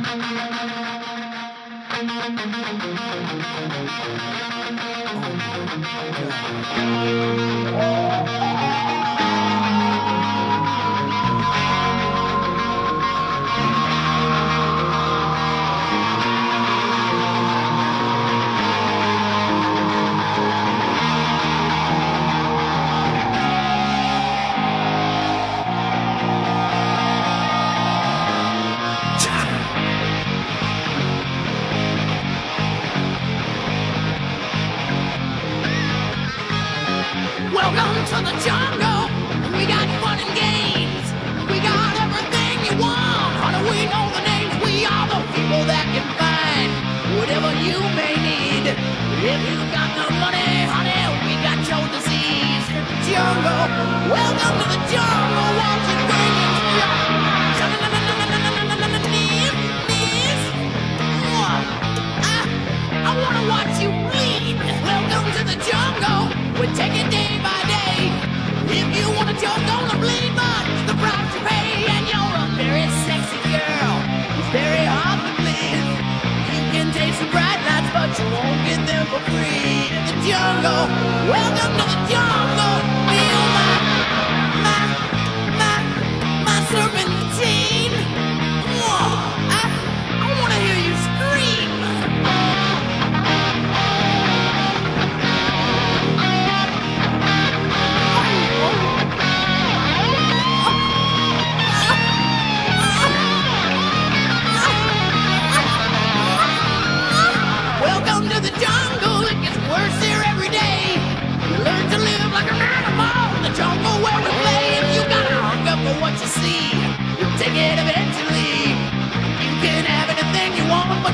Oh, If you got the money. young. Welcome to the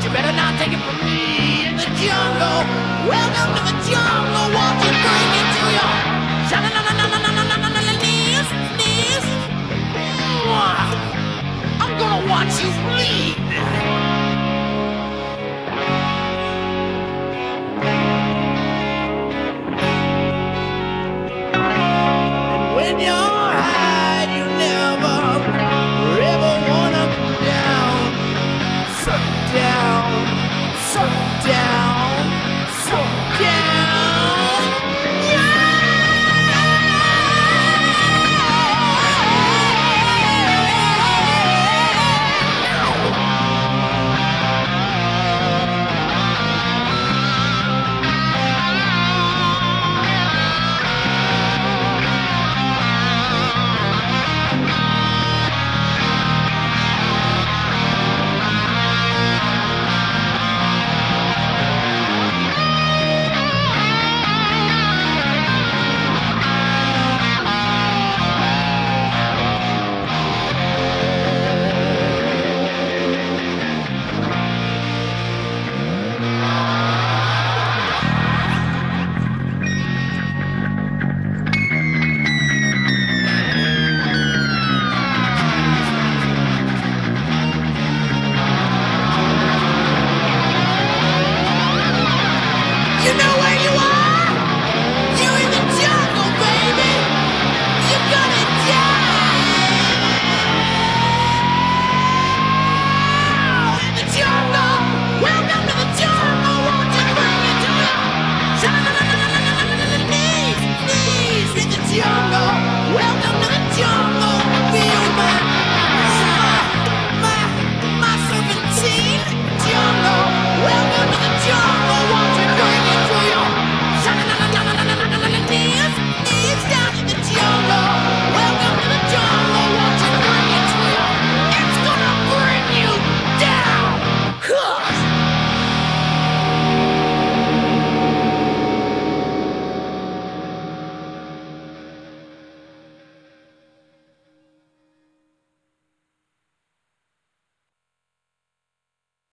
you better not take it from me. In the jungle, welcome to the jungle. What you bring it to your knees, knees. I'm gonna watch you bleed. And when you're